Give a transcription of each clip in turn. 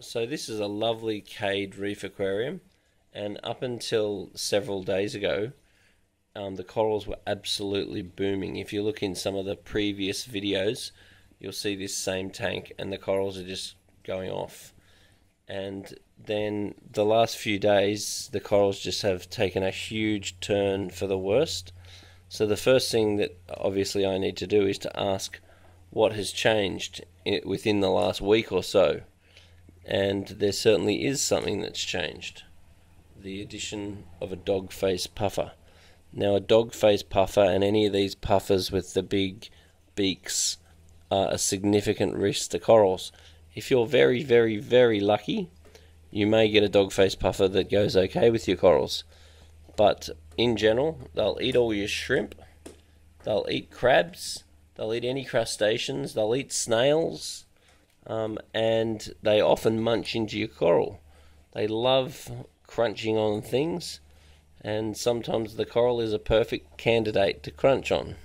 So this is a lovely cade reef aquarium, and up until several days ago, um, the corals were absolutely booming. If you look in some of the previous videos, you'll see this same tank, and the corals are just going off. And then the last few days, the corals just have taken a huge turn for the worst. So the first thing that obviously I need to do is to ask what has changed within the last week or so. And there certainly is something that's changed. The addition of a dog face puffer. Now, a dog face puffer and any of these puffers with the big beaks are a significant risk to corals. If you're very, very, very lucky, you may get a dog face puffer that goes okay with your corals. But in general, they'll eat all your shrimp, they'll eat crabs, they'll eat any crustaceans, they'll eat snails, um, and they often munch into your coral. They love crunching on things, and sometimes the coral is a perfect candidate to crunch on.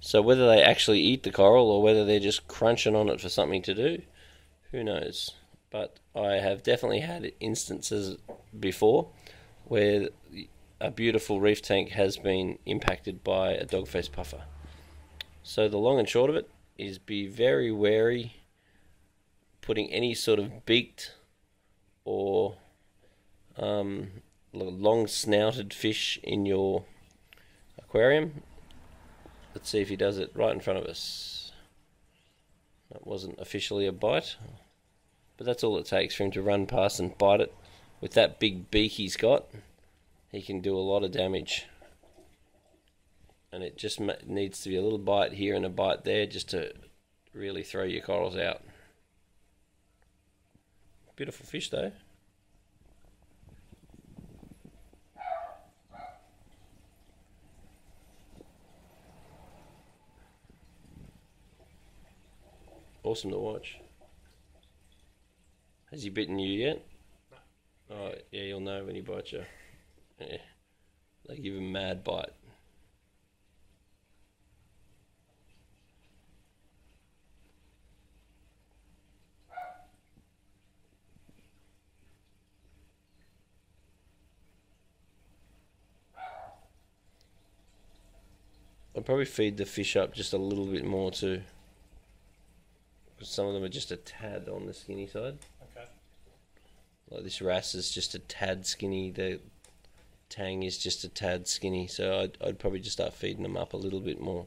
So whether they actually eat the coral or whether they're just crunching on it for something to do, who knows? But I have definitely had instances before where a beautiful reef tank has been impacted by a dogface puffer. So the long and short of it is be very wary putting any sort of beaked or um, long snouted fish in your aquarium. Let's see if he does it right in front of us. That wasn't officially a bite, but that's all it takes for him to run past and bite it. With that big beak he's got, he can do a lot of damage. And it just needs to be a little bite here and a bite there just to really throw your corals out. Beautiful fish though. Awesome to watch. Has he bitten you yet? Oh, yeah, you'll know when he bites you. Yeah. They give him mad bite. I'd probably feed the fish up just a little bit more too. Because some of them are just a tad on the skinny side. Okay. Like this wrasse is just a tad skinny. The tang is just a tad skinny. So I'd, I'd probably just start feeding them up a little bit more.